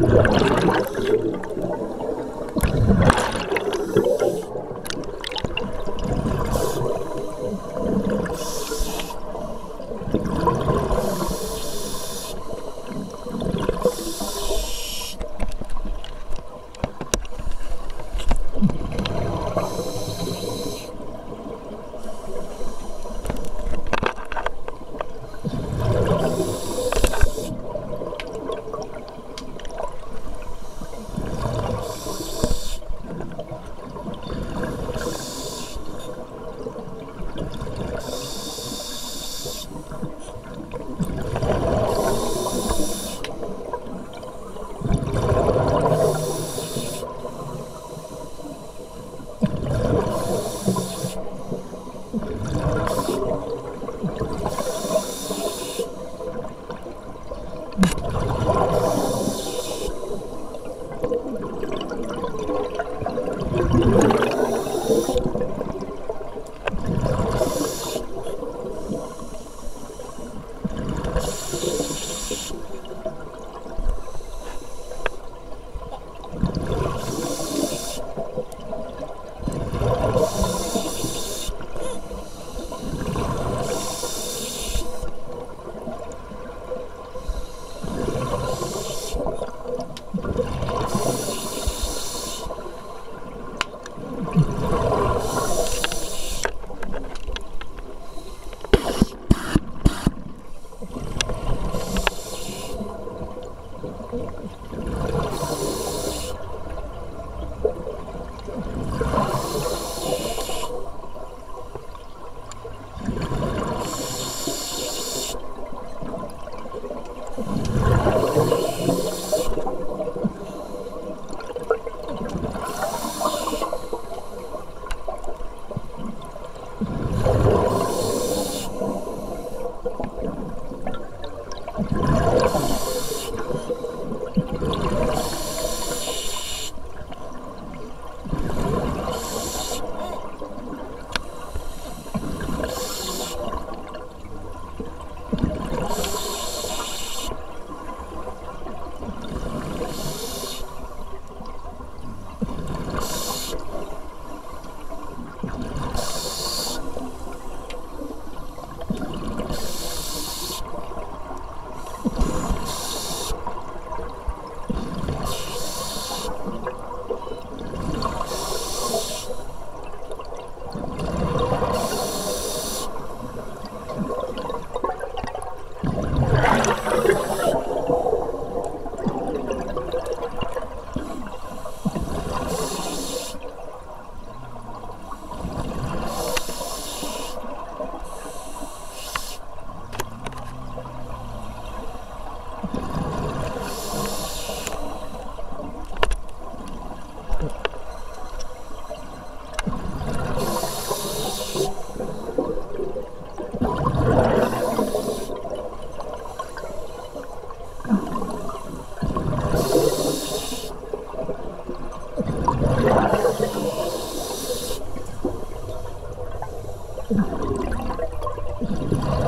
Yeah. you